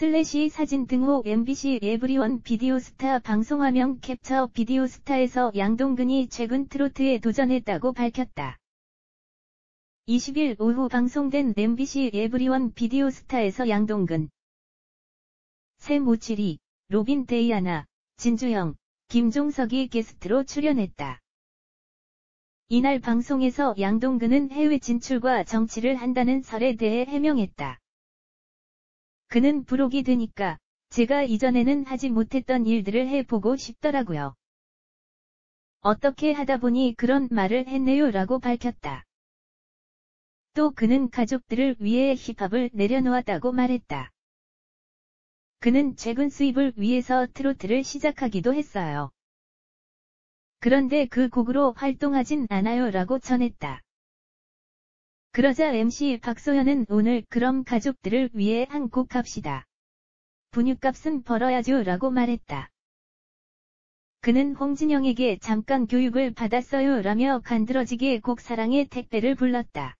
슬래시 사진 등호 MBC 에브리원 비디오스타 방송화면 캡처 비디오스타에서 양동근이 최근 트로트에 도전했다고 밝혔다. 20일 오후 방송된 MBC 에브리원 비디오스타에서 양동근, 세모칠이, 로빈 데이아나, 진주형, 김종석이 게스트로 출연했다. 이날 방송에서 양동근은 해외 진출과 정치를 한다는 설에 대해 해명했다. 그는 부록이 되니까 제가 이전에는 하지 못했던 일들을 해보고 싶더라고요. 어떻게 하다 보니 그런 말을 했네요 라고 밝혔다. 또 그는 가족들을 위해 힙합을 내려놓았다고 말했다. 그는 최근 수입을 위해서 트로트를 시작하기도 했어요. 그런데 그 곡으로 활동하진 않아요 라고 전했다. 그러자 MC 박소현은 오늘 그럼 가족들을 위해 한 곡 합시다. 분유값은 벌어야죠 라고 말했다. 그는 홍진영에게 잠깐 교육을 받았어요 라며 간드러지게 곡 사랑의 택배를 불렀다.